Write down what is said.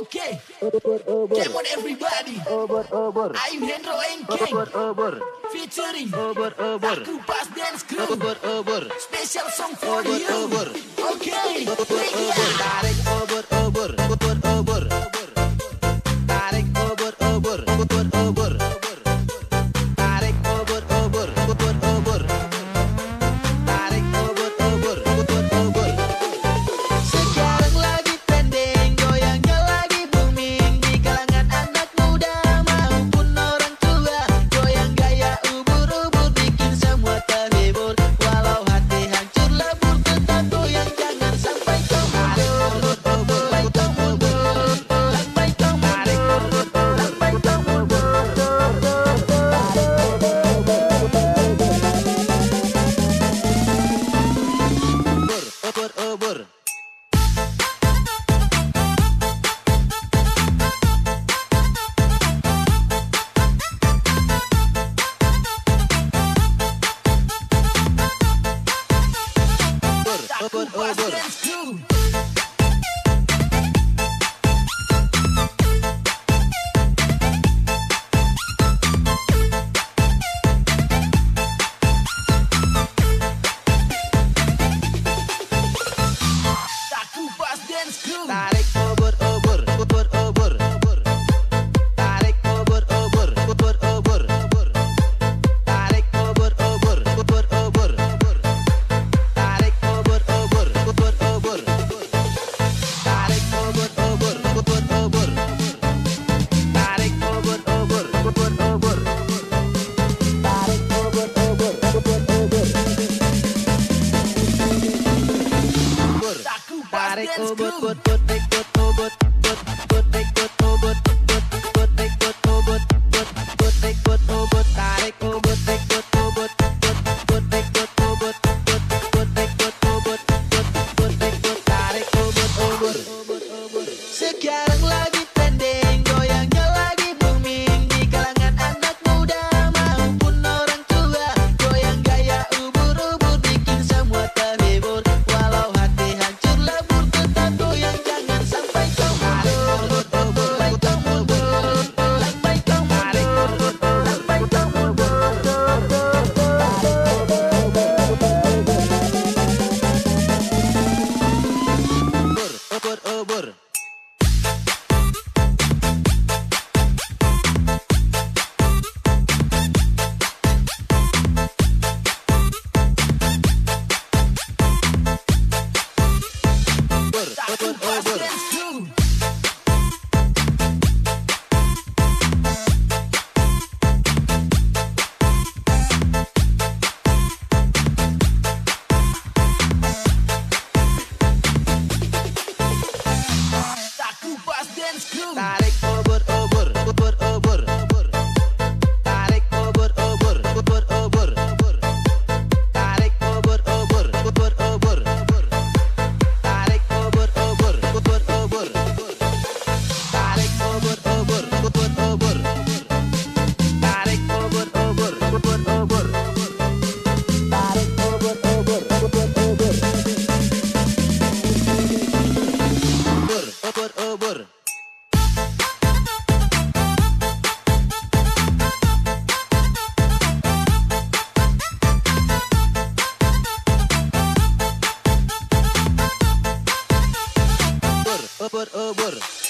Okay. Come on, everybody. I'm Hendro and Featuring Dance Crew. Special song for you. Uber. Okay. Uber, Uber. but, but but butter, uh, butter. but but uh.